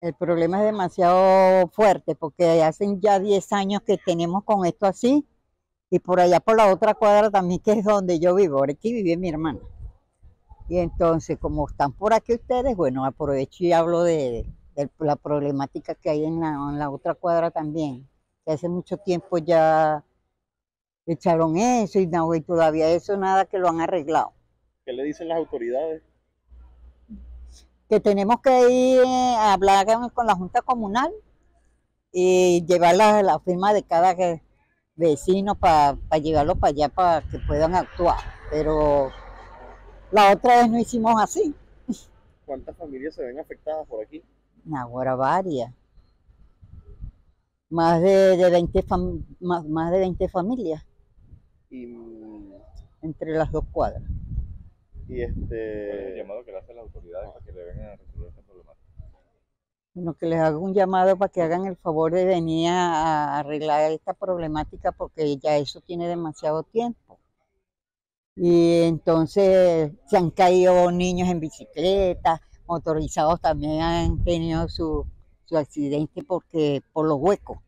El problema es demasiado fuerte porque hacen ya 10 años que tenemos con esto así y por allá por la otra cuadra también que es donde yo vivo, ahora aquí vive mi hermana. Y entonces como están por aquí ustedes, bueno, aprovecho y hablo de, la problemática que hay en la, en la otra cuadra también, que hace mucho tiempo ya echaron eso y, no, y todavía eso nada que lo han arreglado. ¿Qué le dicen las autoridades? Que tenemos que ir a hablar con la Junta Comunal y llevar la, la firma de cada vecino para llevarlo para allá para que puedan actuar. Pero la otra vez no hicimos así. ¿Cuántas familias se ven afectadas por aquí? Ahora varias. Más de, de 20 fam- más, más de 20 familias Y, mm, entre las dos cuadras. y ¿Cuál es el este, llamado que le hacen las autoridades para que le vengan a resolver esta problemática? Bueno, que les haga un llamado para que hagan el favor de venir a arreglar esta problemática porque ya eso tiene demasiado tiempo. Y entonces se han caído niños en bicicleta, motorizados también han tenido su, su accidente porque por los huecos.